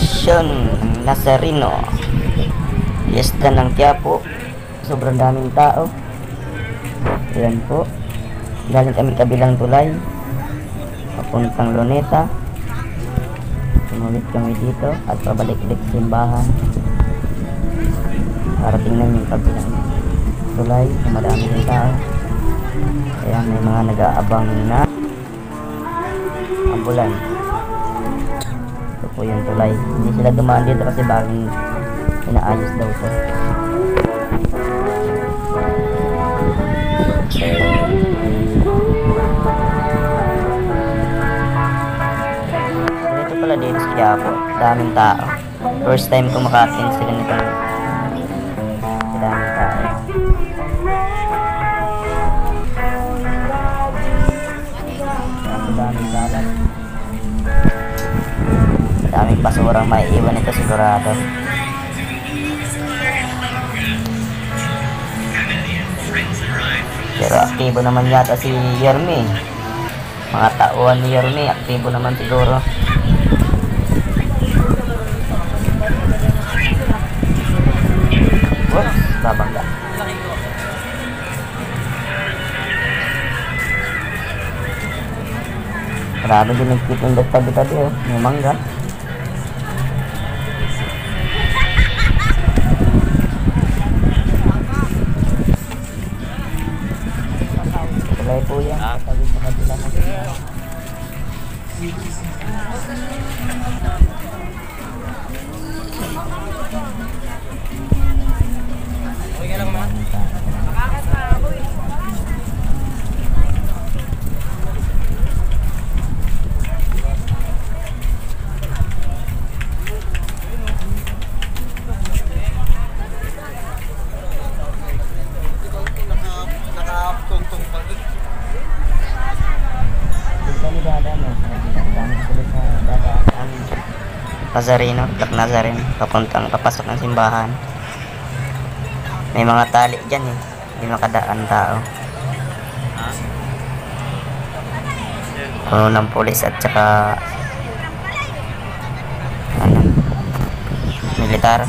John Nazarino. Fiesta ng Quiapo. Sobrang daming tao. Ayan po. Galing kami kabilang tulay. Papuntang Luneta. Sumulit kami dito at pabalik-balik sa simbahan. Para tingnan yung kabilang tulay na marami ng tao. Ayan, may mga nag-aabang na ambulan. Po yung tulay. Hindi sila dumaan dito kasi bagong inaayos daw to. Ganito pala dito sa Quiapo. Daming tao. First time ko makatin sa ganito. Sa daming tao. Daming kalat. Daming basurang may iwan ito sigurado. Pero aktibo naman yata si Yermi. Mga tauhan ni Yermi, aktibo naman siguro. Whoops, babangga. Marami din nagtitindag tabi-tabi oh. May mangga. Kulay po yan. Katabi sa kabila ng Nakatungtong pa dun. Doon kami dadaan eh. Dami sila sa dadaan. Nazareno, Black Nazarene, papuntang papasok ng simbahan. May mga tali dyan eh. Hindi makadaan tao. Puno ng pulis at saka ano, militar.